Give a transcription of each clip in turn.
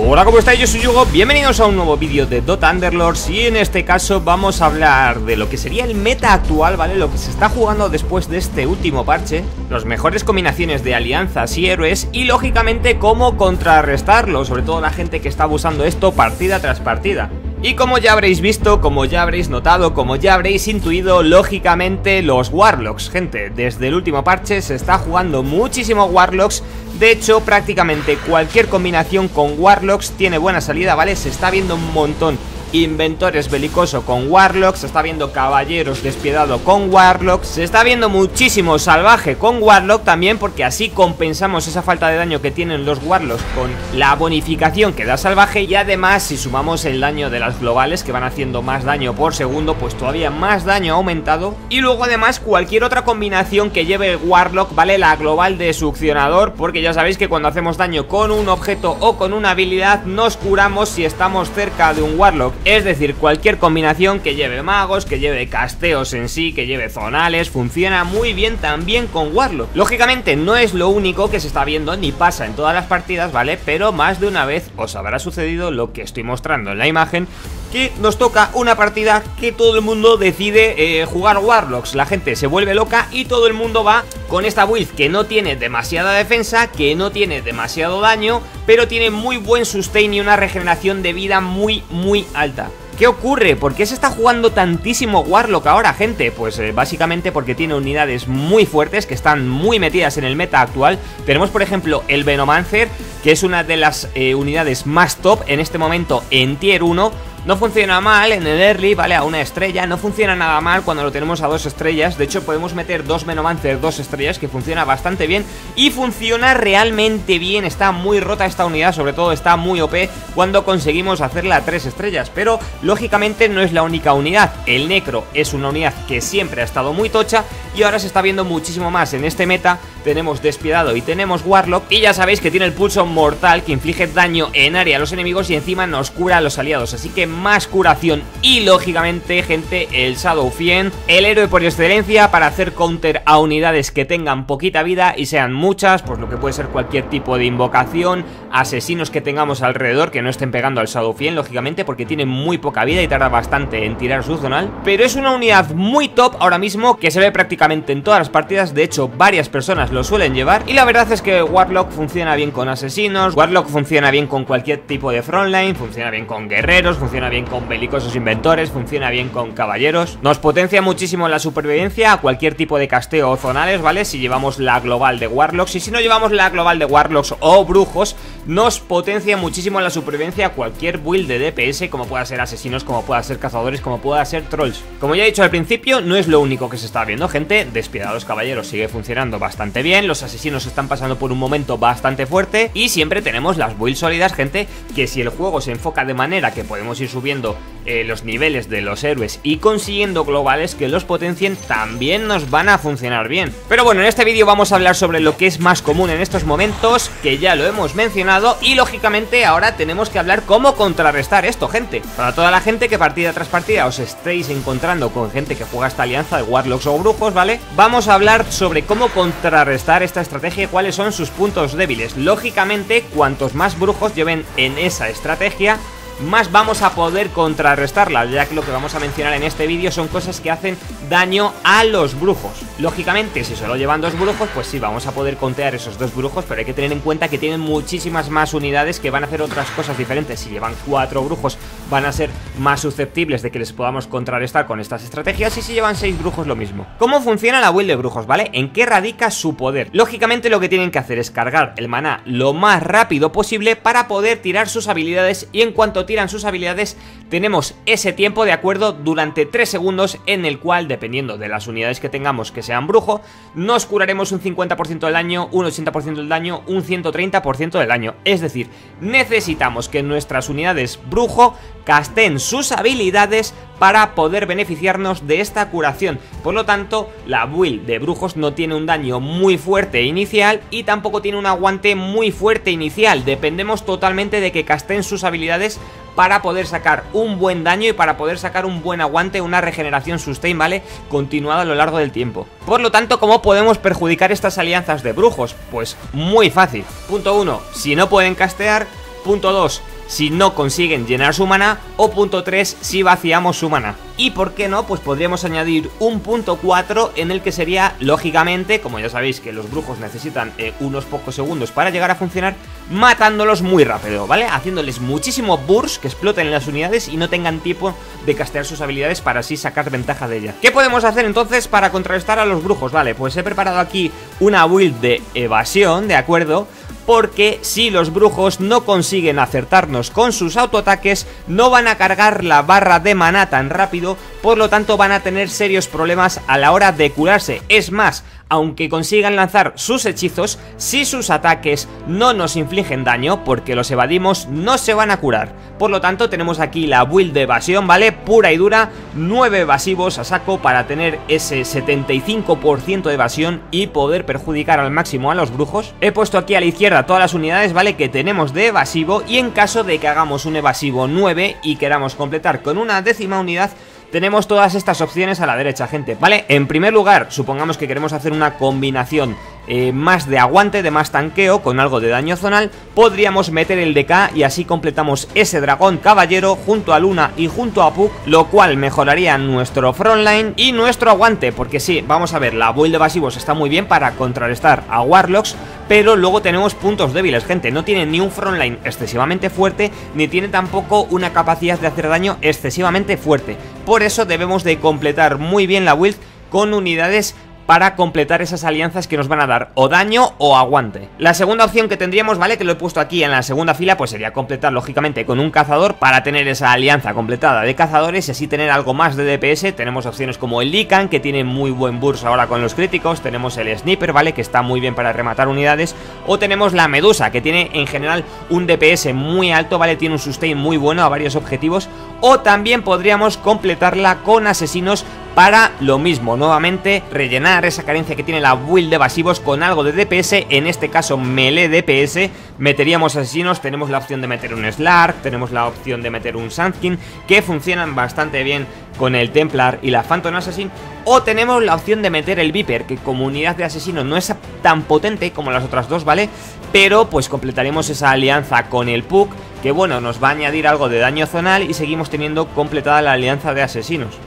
Hola, ¿cómo estáis? Yo soy Hugo, bienvenidos a un nuevo vídeo de Dota Underlords y en este caso vamos a hablar de lo que sería el meta actual, ¿vale? Lo que se está jugando después de este último parche, las mejores combinaciones de alianzas y héroes y lógicamente cómo contrarrestarlo, sobre todo la gente que está abusando esto partida tras partida. Y como ya habréis visto, como ya habréis notado, como ya habréis intuido, lógicamente los Warlocks, gente, desde el último parche se está jugando muchísimo Warlocks de hecho, prácticamente cualquier combinación con Warlocks tiene buena salida, ¿vale? Se está viendo un montón Inventores belicoso con Warlocks, se está viendo Caballeros despiadado con Warlocks, se está viendo muchísimo Salvaje con Warlock también porque así compensamos esa falta de daño que tienen los Warlocks con la bonificación que da Salvaje y además si sumamos el daño de las globales que van haciendo más daño por segundo pues todavía más daño aumentado. Y luego además cualquier otra combinación que lleve Warlock vale la global de succionador porque ya sabéis que cuando hacemos daño con un objeto o con una habilidad nos curamos si estamos cerca de un Warlock es decir, cualquier combinación que lleve magos, que lleve casteos en sí, que lleve zonales, funciona muy bien también con Warlock. Lógicamente no es lo único que se está viendo ni pasa en todas las partidas, ¿vale? Pero más de una vez os habrá sucedido lo que estoy mostrando en la imagen que nos toca una partida que todo el mundo decide eh, jugar Warlocks. La gente se vuelve loca y todo el mundo va con esta build que no tiene demasiada defensa, que no tiene demasiado daño, pero tiene muy buen sustain y una regeneración de vida muy, muy alta. ¿Qué ocurre? ¿Por qué se está jugando tantísimo Warlock ahora, gente? Pues eh, básicamente porque tiene unidades muy fuertes que están muy metidas en el meta actual. Tenemos, por ejemplo, el Venomancer, que es una de las eh, unidades más top en este momento en Tier 1 no funciona mal en el early, ¿vale? A una estrella. No funciona nada mal cuando lo tenemos a dos estrellas. De hecho podemos meter dos Menomancer, dos estrellas Que funciona bastante bien. Y funciona realmente bien. Está muy rota esta unidad, sobre todo está muy OP Cuando conseguimos hacerla a tres estrellas. Pero lógicamente no es la única unidad. El Necro es una unidad que siempre ha estado muy tocha Y ahora se está viendo muchísimo más. En este meta tenemos Despiadado y tenemos Warlock. Y ya sabéis que tiene el pulso mortal que inflige daño en área a los enemigos y encima nos cura a los aliados. Así que más curación y lógicamente gente el Shadow Fiend El héroe por excelencia para hacer counter a unidades que tengan poquita vida y sean muchas Pues lo que puede ser cualquier tipo de invocación Asesinos que tengamos alrededor que no estén pegando al Shadow Fiend lógicamente porque tiene muy poca vida y tarda bastante en tirar su zonal. Pero es una unidad muy top ahora mismo que se ve prácticamente en todas las partidas De hecho varias personas lo suelen llevar. Y la verdad es que Warlock funciona bien con asesinos Warlock funciona bien con cualquier tipo de frontline Funciona bien con guerreros, funciona bien con belicosos inventores Funciona bien con caballeros. Nos potencia muchísimo la supervivencia a cualquier tipo de casteo o zonales, ¿vale? Si llevamos la global de Warlocks. Y si no llevamos la global de Warlocks o brujos Nos potencia muchísimo la supervivencia a cualquier build de DPS Como pueda ser asesinos, como pueda ser cazadores, como pueda ser trolls. Como ya he dicho al principio, no es lo único que se está viendo, gente. Despiadados caballeros sigue funcionando bastante bien, los asesinos están pasando por un momento bastante fuerte. Y siempre tenemos las builds sólidas, gente, que si el juego se enfoca de manera que podemos ir subiendo eh, los niveles de los héroes y consiguiendo globales que los potencien, también nos van a funcionar bien. Pero bueno, en este vídeo vamos a hablar sobre lo que es más común en estos momentos, que ya lo hemos mencionado, y lógicamente ahora tenemos que hablar cómo contrarrestar esto, gente. Para toda la gente que partida tras partida os estéis encontrando con gente que juega esta alianza de Warlocks o Brujos, ¿vale? Vamos a hablar sobre cómo contrarrestar restar esta estrategia y cuáles son sus puntos débiles. Lógicamente, cuantos más brujos lleven en esa estrategia, más vamos a poder contrarrestarla, ya que lo que vamos a mencionar en este vídeo son cosas que hacen daño a los brujos. Lógicamente, si solo llevan dos brujos, pues sí, vamos a poder contear esos dos brujos, pero hay que tener en cuenta que tienen muchísimas más unidades que van a hacer otras cosas diferentes. Si llevan cuatro brujos, van a ser más susceptibles de que les podamos contrarrestar con estas estrategias, y si llevan seis brujos, lo mismo. ¿Cómo funciona la build de brujos, vale? ¿En qué radica su poder? Lógicamente, lo que tienen que hacer es cargar el maná lo más rápido posible para poder tirar sus habilidades, y en cuanto tiran sus habilidades, tenemos ese tiempo de acuerdo durante 3 segundos en el cual, dependiendo de las unidades que tengamos que sean brujo, nos curaremos un 50% del daño, un 80% del daño, un 130% del daño. Es decir, necesitamos que nuestras unidades brujo casten sus habilidades para poder beneficiarnos de esta curación. Por lo tanto, la build de brujos no tiene un daño muy fuerte inicial y tampoco tiene un aguante muy fuerte inicial. Dependemos totalmente de que casten sus habilidades para poder sacar un buen daño y para poder sacar un buen aguante, una regeneración sustain, ¿vale? Continuada a lo largo del tiempo. Por lo tanto, ¿cómo podemos perjudicar estas alianzas de brujos? Pues muy fácil. Punto 1. Si no pueden castear. Punto 2 si no consiguen llenar su mana o punto 3 si vaciamos su mana. Y por qué no, pues podríamos añadir un punto 4 en el que sería, lógicamente, como ya sabéis que los brujos necesitan eh, unos pocos segundos para llegar a funcionar, matándolos muy rápido, ¿vale? Haciéndoles muchísimo burst que exploten las unidades y no tengan tiempo de castear sus habilidades para así sacar ventaja de ellas. ¿Qué podemos hacer entonces para contrarrestar a los brujos? Vale, pues he preparado aquí una build de evasión, ¿de acuerdo? Porque si los brujos no consiguen acertarnos con sus autoataques, no van a cargar la barra de maná tan rápido, por lo tanto van a tener serios problemas a la hora de curarse. Es más, aunque consigan lanzar sus hechizos, si sus ataques no nos infligen daño, porque los evadimos, no se van a curar. Por lo tanto, tenemos aquí la build de evasión, ¿vale? Pura y dura, 9 evasivos a saco para tener ese 75% de evasión y poder perjudicar al máximo a los brujos. He puesto aquí a la izquierda todas las unidades, ¿vale? Que tenemos de evasivo y en caso de que hagamos un evasivo 9 y queramos completar con una décima unidad, tenemos todas estas opciones a la derecha, gente, ¿vale? En primer lugar, supongamos que queremos hacer una combinación eh, más de aguante, de más tanqueo, con algo de daño zonal, podríamos meter el DK y así completamos ese dragón caballero junto a Luna y junto a Puck, lo cual mejoraría nuestro frontline y nuestro aguante, porque sí, vamos a ver, la build de pasivos está muy bien para contrarrestar a Warlocks, pero luego tenemos puntos débiles, gente, no tiene ni un frontline excesivamente fuerte, ni tiene tampoco una capacidad de hacer daño excesivamente fuerte, por eso debemos de completar muy bien la build con unidades para completar esas alianzas que nos van a dar o daño o aguante. La segunda opción que tendríamos, ¿vale? Que lo he puesto aquí en la segunda fila, pues sería completar lógicamente con un cazador para tener esa alianza completada de cazadores y así tener algo más de DPS. Tenemos opciones como el Lican, que tiene muy buen burst ahora con los críticos, tenemos el Sniper, ¿vale? Que está muy bien para rematar unidades, o tenemos la Medusa, que tiene en general un DPS muy alto, ¿vale? Tiene un sustain muy bueno a varios objetivos, o también podríamos completarla con asesinos para lo mismo, nuevamente rellenar esa carencia que tiene la build de evasivos con algo de DPS, en este caso melee DPS, meteríamos asesinos, tenemos la opción de meter un Slark, tenemos la opción de meter un Sandskin, que funcionan bastante bien con el Templar y la Phantom Assassin, o tenemos la opción de meter el Viper, que como unidad de asesino no es tan potente como las otras dos, ¿vale? Pero pues completaremos esa alianza con el Puck, que bueno, nos va a añadir algo de daño zonal y seguimos teniendo completada la alianza de asesinos.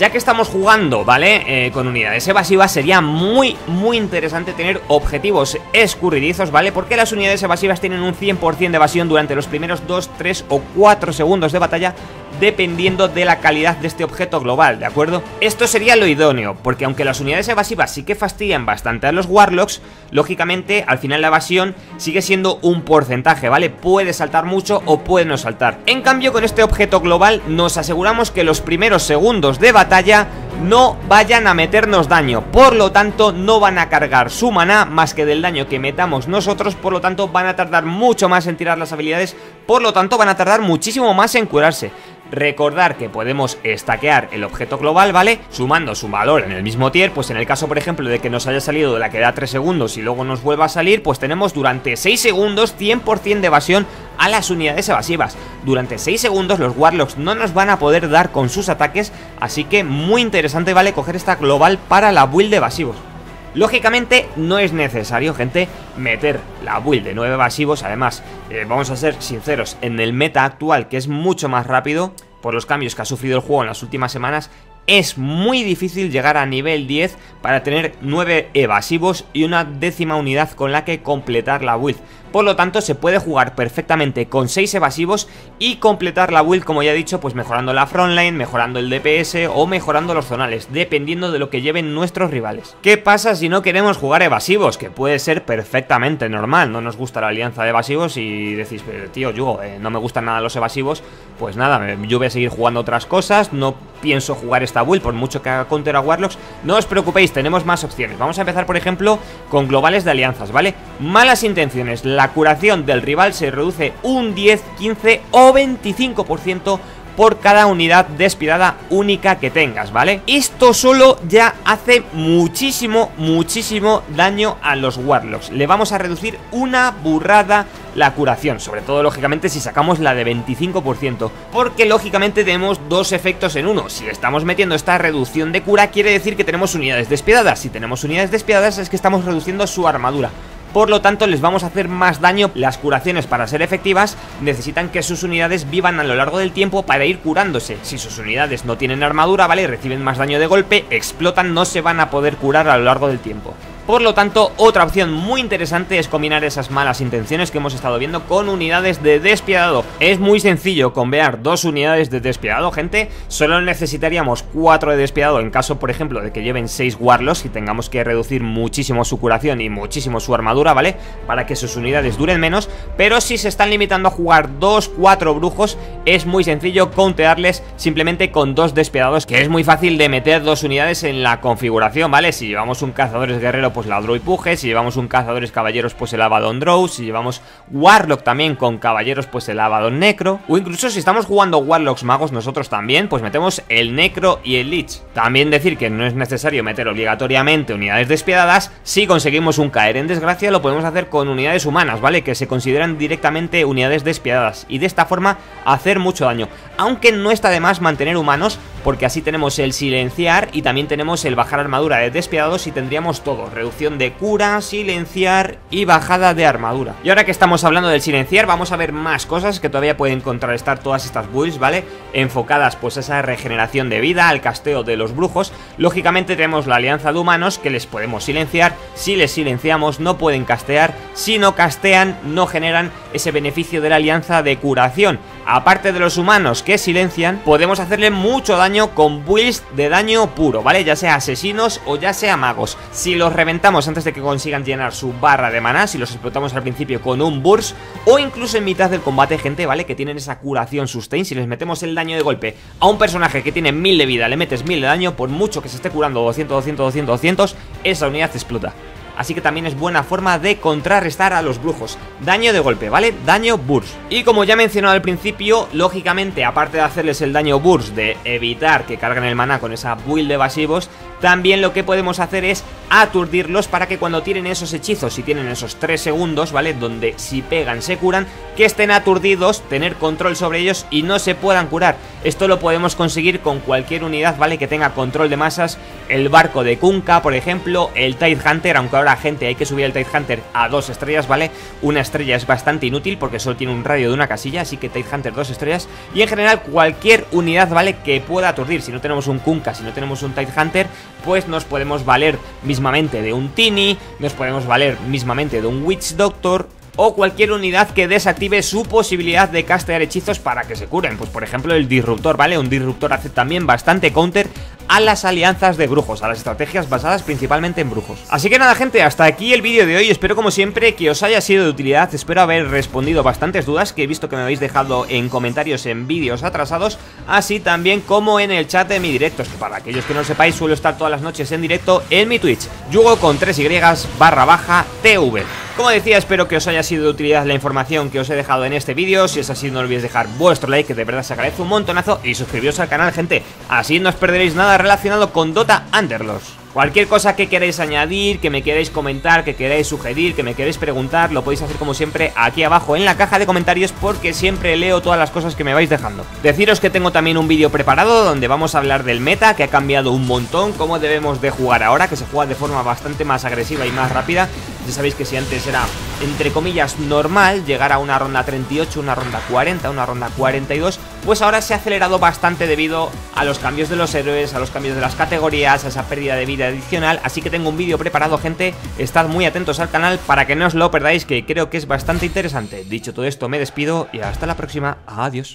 Ya que estamos jugando, ¿vale? Eh, con unidades evasivas sería muy, muy interesante tener objetivos escurridizos, ¿vale? Porque las unidades evasivas tienen un 100% de evasión durante los primeros 2, 3 o 4 segundos de batalla dependiendo de la calidad de este objeto global, ¿de acuerdo? Esto sería lo idóneo, porque aunque las unidades evasivas sí que fastidian bastante a los Warlocks, lógicamente al final la evasión sigue siendo un porcentaje, ¿vale? Puede saltar mucho o puede no saltar. En cambio con este objeto global nos aseguramos que los primeros segundos de batalla no vayan a meternos daño. Por lo tanto no van a cargar su maná más que del daño que metamos nosotros. Por lo tanto van a tardar mucho más en tirar las habilidades. Por lo tanto van a tardar muchísimo más en curarse. Recordar que podemos estaquear el objeto global, ¿vale? Sumando su valor en el mismo tier, pues en el caso, por ejemplo, de que nos haya salido de la que da 3 segundos y luego nos vuelva a salir, pues tenemos durante 6 segundos 100% de evasión a las unidades evasivas. Durante 6 segundos los Warlocks no nos van a poder dar con sus ataques, así que muy interesante, ¿vale? Coger esta global para la build de evasivos. Lógicamente no es necesario, gente, meter la build de 9 evasivos. Además, eh, vamos a ser sinceros, en el meta actual, que es mucho más rápido, por los cambios que ha sufrido el juego en las últimas semanas, es muy difícil llegar a nivel 10 para tener 9 evasivos y una décima unidad con la que completar la build. Por lo tanto, se puede jugar perfectamente con 6 evasivos y completar la build, como ya he dicho, pues mejorando la frontline, mejorando el DPS o mejorando los zonales, dependiendo de lo que lleven nuestros rivales. ¿Qué pasa si no queremos jugar evasivos? Que puede ser perfectamente normal, no nos gusta la alianza de evasivos y decís, tío, yo eh, no me gustan nada los evasivos, pues nada, yo voy a seguir jugando otras cosas, no pienso jugar esta build por mucho que haga counter a Warlocks, no os preocupéis, tenemos más opciones. Vamos a empezar, por ejemplo, con globales de alianzas, ¿vale? Malas intenciones, la curación del rival se reduce un 10, 15 o 25% por cada unidad despiadada única que tengas, ¿vale? Esto solo ya hace muchísimo, muchísimo daño a los Warlocks. Le vamos a reducir una burrada la curación, sobre todo lógicamente si sacamos la de 25%, porque lógicamente tenemos dos efectos en uno. Si estamos metiendo esta reducción de cura quiere decir que tenemos unidades despiadadas, si tenemos unidades despiadadas es que estamos reduciendo su armadura. por lo tanto les vamos a hacer más daño. Las curaciones para ser efectivas necesitan que sus unidades vivan a lo largo del tiempo para ir curándose. Si sus unidades no tienen armadura, ¿vale? Reciben más daño de golpe, explotan, no se van a poder curar a lo largo del tiempo. Por lo tanto, otra opción muy interesante es combinar esas malas intenciones que hemos estado viendo con unidades de despiadado. Es muy sencillo convear dos unidades de despiadado, gente. Solo necesitaríamos cuatro de despiadado en caso, por ejemplo, de que lleven seis warlocks y tengamos que reducir muchísimo su curación y muchísimo su armadura, ¿vale? Para que sus unidades duren menos. Pero si se están limitando a jugar dos, cuatro brujos, es muy sencillo contearles simplemente con dos despiadados, que es muy fácil de meter dos unidades en la configuración, ¿vale? Si llevamos un cazadores guerrero, pues la y Puje, si llevamos un cazadores caballeros, pues el Abaddon Drow, si llevamos Warlock también con caballeros, pues el Abaddon Necro, o incluso si estamos jugando Warlocks magos nosotros también, pues metemos el Necro y el Lich. También decir que no es necesario meter obligatoriamente unidades despiadadas, si conseguimos un caer en desgracia lo podemos hacer con unidades humanas, ¿vale? Que se consideran directamente unidades despiadadas y de esta forma hacer mucho daño, aunque no está de más mantener humanos porque así tenemos el silenciar y también tenemos el bajar armadura de despiadados y tendríamos todo, reducción de cura, silenciar y bajada de armadura. Y ahora que estamos hablando del silenciar, vamos a ver más cosas que todavía pueden contrarrestar todas estas builds, ¿vale? Enfocadas pues a esa regeneración de vida, al casteo de los brujos. Lógicamente tenemos la alianza de humanos que les podemos silenciar, si les silenciamos no pueden castear, si no castean no generan ese beneficio de la alianza de curación. Aparte de los humanos que silencian, podemos hacerle mucho daño con builds de daño puro, ¿vale? Ya sea asesinos o ya sea magos. Si los reventamos antes de que consigan llenar su barra de maná, si los explotamos al principio con un burst o incluso en mitad del combate, gente, ¿vale? Que tienen esa curación sustain, si les metemos el daño de golpe a un personaje que tiene 1000 de vida, le metes 1000 de daño, por mucho que se esté curando 200, 200, 200, 200, esa unidad explota así que también es buena forma de contrarrestar a los brujos. Daño de golpe, ¿vale? Daño burst. Y como ya mencionado al principio, lógicamente, aparte de hacerles el daño burst, de evitar que carguen el maná con esa build de evasivos, también lo que podemos hacer es aturdirlos para que cuando tienen esos hechizos y tienen esos 3 segundos, ¿vale? Donde si pegan se curan, que estén aturdidos, tener control sobre ellos y no se puedan curar. Esto lo podemos conseguir con cualquier unidad, ¿vale? Que tenga control de masas, el barco de Kunka, por ejemplo, el Tide Hunter, aunque ahora gente hay que subir el Tide Hunter a dos estrellas, ¿vale? Una estrella es bastante inútil porque solo tiene un radio de una casilla, así que Tide Hunter dos estrellas. Y en general cualquier unidad, ¿vale? Que pueda aturdir, si no tenemos un Kunka, si no tenemos un Tide Hunter, pues nos podemos valer mismamente de un Tini, nos podemos valer mismamente de un Witch Doctor o cualquier unidad que desactive su posibilidad de castear hechizos para que se curen. Pues por ejemplo el disruptor, ¿vale? Un disruptor hace también bastante counter a las alianzas de brujos, a las estrategias basadas principalmente en brujos. Así que nada gente, hasta aquí el vídeo de hoy, espero como siempre que os haya sido de utilidad, espero haber respondido bastantes dudas que he visto que me habéis dejado en comentarios en vídeos atrasados, así también como en el chat de mi directo, que para aquellos que no sepáis suelo estar todas las noches en directo en mi Twitch, yugo con 3y barra baja TV. Como decía, espero que os haya sido de utilidad la información que os he dejado en este vídeo. Si es así, no olvidéis dejar vuestro like, que de verdad se agradece un montonazo. Y suscribiros al canal, gente. Así no os perderéis nada relacionado con Dota Underlords. Cualquier cosa que queráis añadir, que me queráis comentar, que queráis sugerir, que me queráis preguntar, lo podéis hacer como siempre aquí abajo en la caja de comentarios porque siempre leo todas las cosas que me vais dejando. Deciros que tengo también un vídeo preparado donde vamos a hablar del meta que ha cambiado un montón, cómo debemos de jugar ahora, que se juega de forma bastante más agresiva y más rápida. Ya sabéis que si antes era, entre comillas, normal llegar a una ronda 38, una ronda 40, una ronda 42, pues ahora se ha acelerado bastante debido a los cambios de los héroes, a los cambios de las categorías, a esa pérdida de vida adicional, así que tengo un vídeo preparado gente, estad muy atentos al canal para que no os lo perdáis que creo que es bastante interesante. Dicho todo esto me despido y hasta la próxima, adiós.